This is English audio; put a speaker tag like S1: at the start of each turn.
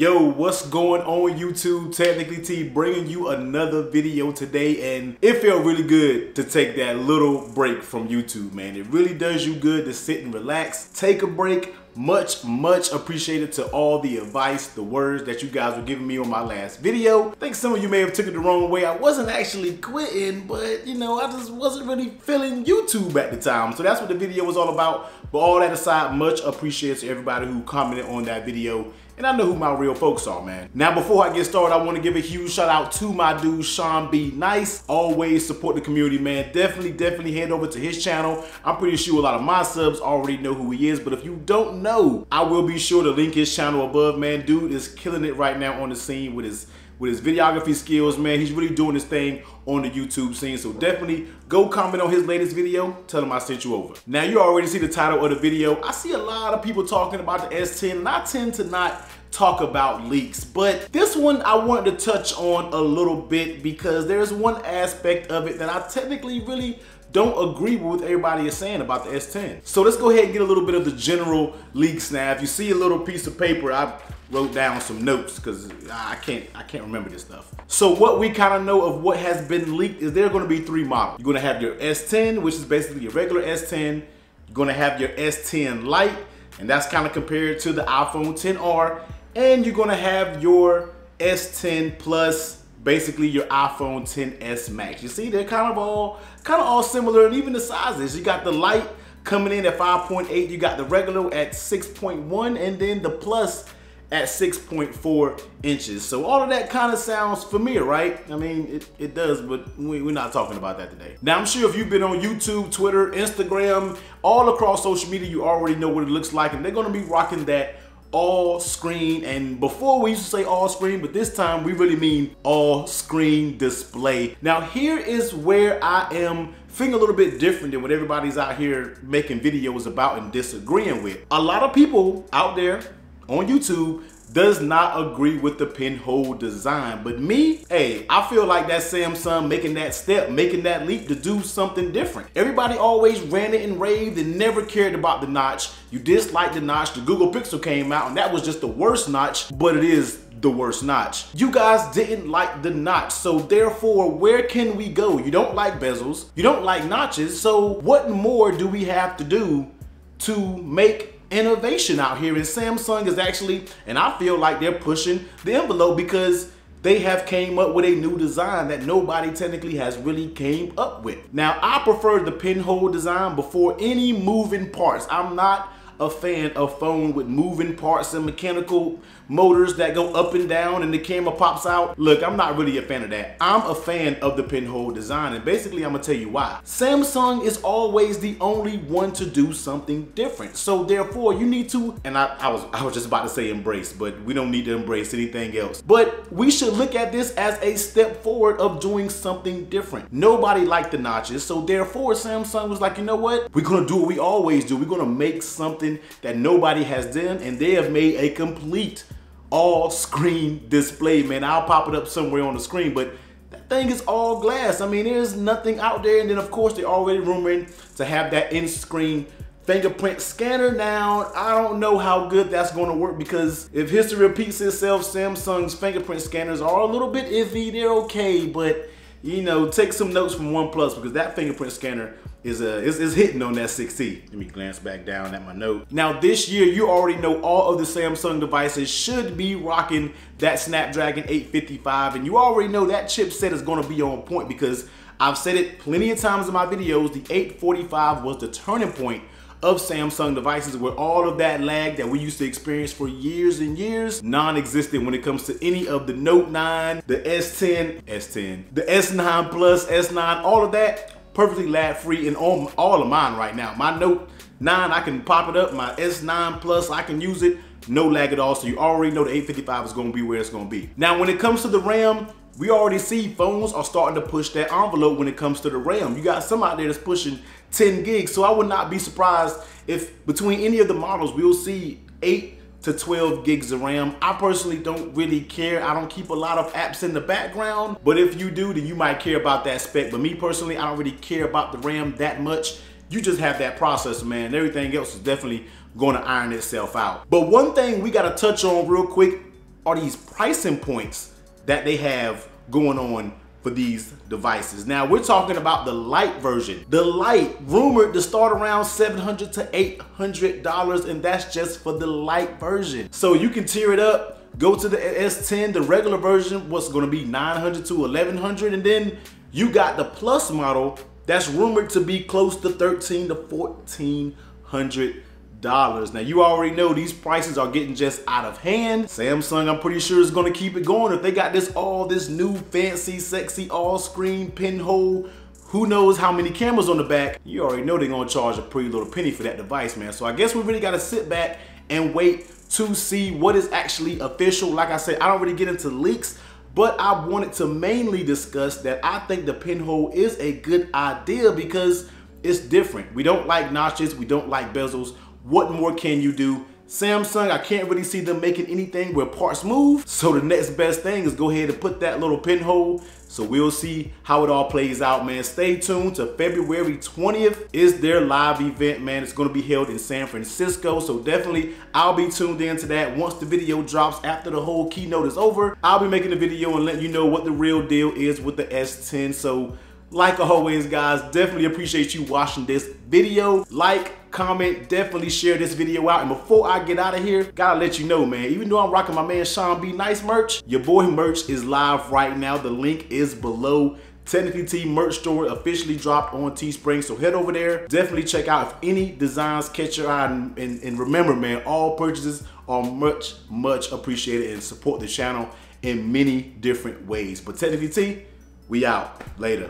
S1: Yo, what's going on YouTube? TechnicallyTee bringing you another video today and it felt really good to take that little break from YouTube, man. It really does you good to sit and relax, take a break. Much, much appreciated to all the advice, the words that you guys were giving me on my last video. I think some of you may have took it the wrong way. I wasn't actually quitting, but you know, I just wasn't really feeling YouTube at the time. So that's what the video was all about. But all that aside, much appreciated to everybody who commented on that video and I know who my real folks are, man. Now, before I get started, I want to give a huge shout out to my dude, Sean B. Nice. Always support the community, man. Definitely, definitely head over to his channel. I'm pretty sure a lot of my subs already know who he is, but if you don't know, I will be sure to link his channel above, man. Dude is killing it right now on the scene with his with his videography skills, man. He's really doing his thing on the YouTube scene. So definitely go comment on his latest video. Tell him I sent you over. Now you already see the title of the video. I see a lot of people talking about the S10 and I tend to not talk about leaks. But this one I wanted to touch on a little bit because there's one aspect of it that I technically really don't agree with everybody is saying about the S10. So let's go ahead and get a little bit of the general leaks now. If you see a little piece of paper, I wrote down some notes because I can't I can't remember this stuff. So what we kind of know of what has been leaked is there are going to be three models. You're going to have your S10, which is basically your regular S10. You're going to have your S10 Lite, and that's kind of compared to the iPhone 10R. And you're to have your S10 Plus, basically your iPhone 10s Max. You see, they're kind of all kind of all similar, and even the sizes. You got the Lite coming in at 5.8. You got the regular at 6.1, and then the Plus at 6.4 inches. So all of that kind of sounds familiar, right? I mean, it, it does, but we, we're not talking about that today. Now, I'm sure if you've been on YouTube, Twitter, Instagram, all across social media, you already know what it looks like, and they're gonna be rocking that all screen. And before we used to say all screen but this time we really mean all screen display. Now here is where i am feeling a little bit different than what everybody's out here making videos about and disagreeing with. A lot of people out there on YouTube does not agree with the pinhole design. But me, hey, I feel like that Samsung making that step, making that leap to do something different. Everybody always ran it and raved and never cared about the notch. You disliked the notch. The Google Pixel came out and that was just the worst notch, but it is the worst notch. You guys didn't like the notch, so therefore, where can we go? You don't like bezels, you don't like notches, so what more do we have to do to make innovation out here and Samsung is actually, and I feel like they're pushing the envelope because they have came up with a new design that nobody technically has really came up with. Now, I prefer the pinhole design before any moving parts. I'm not a fan of phone with moving parts and mechanical motors that go up and down and the camera pops out. Look, I'm not really a fan of that. I'm a fan of the pinhole design and basically I'm gonna tell you why. Samsung is always the only one to do something different. So therefore you need to, and I, I was I was just about to say embrace, but we don't need to embrace anything else. But we should look at this as a step forward of doing something different. Nobody liked the notches, so therefore Samsung was like, you know what? We're gonna do what we always do. We're gonna make something something that nobody has done and they have made a complete all screen display, man. I'll pop it up somewhere on the screen, but that thing is all glass. I mean, there's nothing out there. And then of course, they're already rumoring to have that in-screen fingerprint scanner. Now, I don't know how good that's gonna work because if history repeats itself, Samsung's fingerprint scanners are a little bit iffy. They're okay, but you know, take some notes from OnePlus because that fingerprint scanner is, uh, is, is hitting on that 6T. Let me glance back down at my note. Now this year, you already know all of the Samsung devices should be rocking that Snapdragon 855 and you already know that chipset is gonna be on point because I've said it plenty of times in my videos, the 845 was the turning point of Samsung devices where all of that lag that we used to experience for years and years non-existent when it comes to any of the Note 9, the S10, S10, the S9 Plus, S9, all of that perfectly lag free in all, all of mine right now. My Note 9, I can pop it up. My S9 Plus, I can use it. No lag at all. So you already know the 855 is gonna be where it's gonna be. Now, when it comes to the RAM, we already see phones are starting to push that envelope when it comes to the RAM. You got some out there that's pushing 10 gigs. So I would not be surprised if between any of the models, we'll see eight to 12 gigs of RAM. I personally don't really care. I don't keep a lot of apps in the background, but if you do, then you might care about that spec. But me personally, I don't really care about the RAM that much. You just have that processor, man. Everything else is definitely going to iron itself out. But one thing we got to touch on real quick are these pricing points that they have going on for these devices. Now we're talking about the Lite version. The Lite rumored to start around 700 to $800 and that's just for the Lite version. So you can tear it up, go to the S10, the regular version was gonna be 900 to 1100 and then you got the plus model that's rumored to be close to 13 to 1400 dollars. Now you already know these prices are getting just out of hand. Samsung, I'm pretty sure is gonna keep it going. If they got this all this new fancy, sexy, all-screen pinhole, who knows how many cameras on the back, you already know they're gonna charge a pretty little penny for that device, man. So I guess we really gotta sit back and wait to see what is actually official. Like I said, I don't really get into leaks, but I wanted to mainly discuss that I think the pinhole is a good idea because it's different. We don't like notches, we don't like bezels. What more can you do? Samsung, I can't really see them making anything where parts move. So the next best thing is go ahead and put that little pinhole. So we'll see how it all plays out, man. Stay tuned to February 20th is their live event, man. It's gonna be held in San Francisco. So definitely I'll be tuned in to that. Once the video drops after the whole keynote is over, I'll be making a video and letting you know what the real deal is with the S10. So like always, guys, definitely appreciate you watching this video. Like, comment, definitely share this video out. And before I get out of here, gotta let you know, man, even though I'm rocking my man Sean B Nice merch, your boy merch is live right now. The link is below. TechnicallyTee merch store officially dropped on Teespring, so head over there. Definitely check out if any designs catch your eye. And, and, and remember, man, all purchases are much, much appreciated and support the channel in many different ways. But TechnicallyTee, we out. Later.